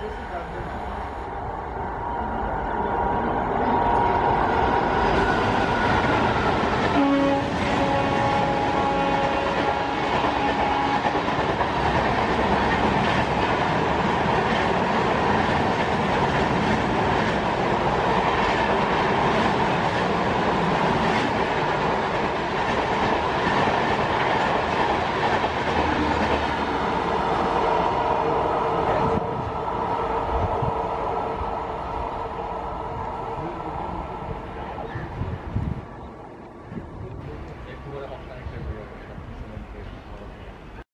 this is our the whole thing.